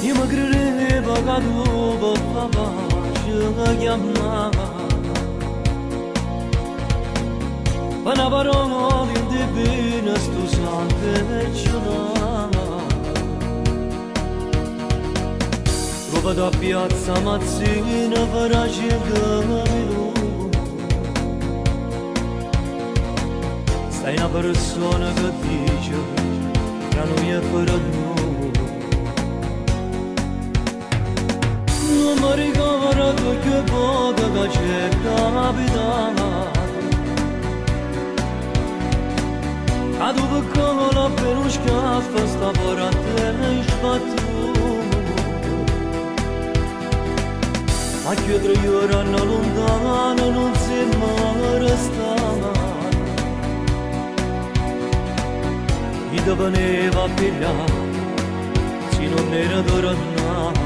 Ég maður grurið bagað og bóða báðsjöga gjamna Bana baron ol indi bínast þú sante ciuna Roba da piața ma țină vărajil gămilu Stai na persoană gătici, dar nu e fără nu che poco che c'è capitato A după cola pe nu șcafă sta vorate în șpatu Ma chiudere ora non lontano non si mai restava I deveneva piglia se non era dorana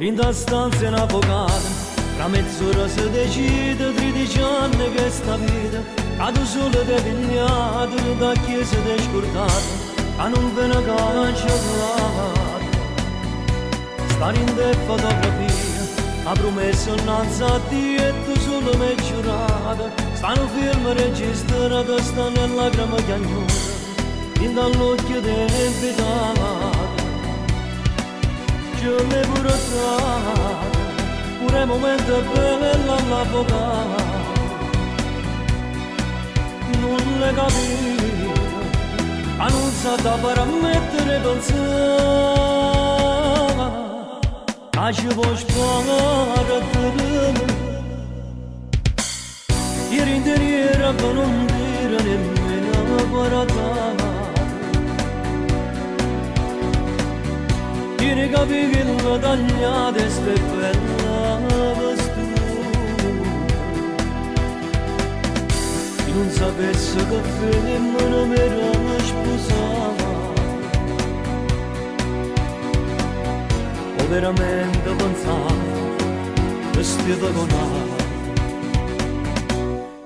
In da stanza un avvocato Tra mezz'ora si decide 13 anni che sta vita Ad un sole de vignate da chiesa de scurtate A non ve ne cancellato Stare in de fotografia Ha promesso innanzi a Dio e tu solo mi giurata Stanno film registrato sta nella grama chiagnura In dall'occhio dell'invitata yo me burota Por el momento pele la la boca Non le capire Annunciata per mettere pensava Aș voș poară tărâmă Ieri interiera pe nu-mi diră nimeni apărata mi capivi la tagliata e speppellaves tu non sapesse che fede nemmeno me la sposava O veramente pensavo Vestito con ala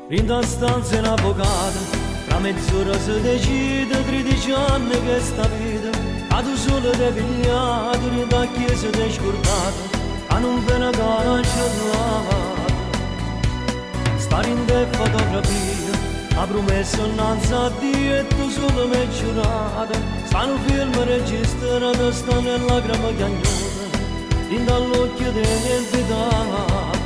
in da stanza in avvocato tra mezz'ora si decide, 13 anni che sta vita. Ad un solo de pigliato da chiesa de scordato a non ve ne cancellato stare in de innanzi a Dio e tu solo mi giurata stanno film registrato sta nella grama chiagnota in dall'occhio dell'invitata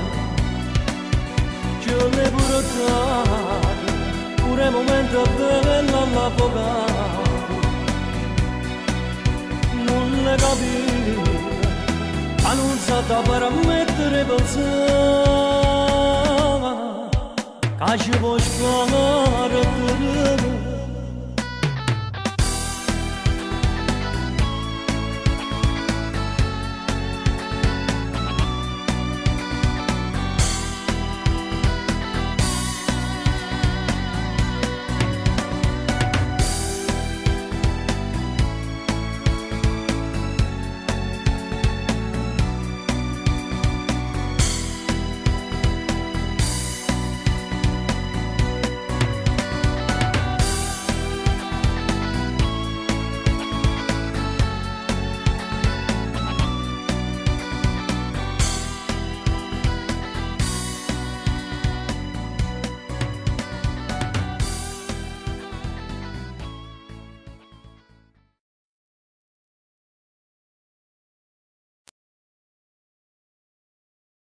ci le pure trovate pure da parametre belza Kaj boş dolarım